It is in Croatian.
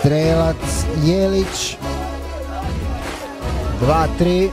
Strelac Jelić. 2-3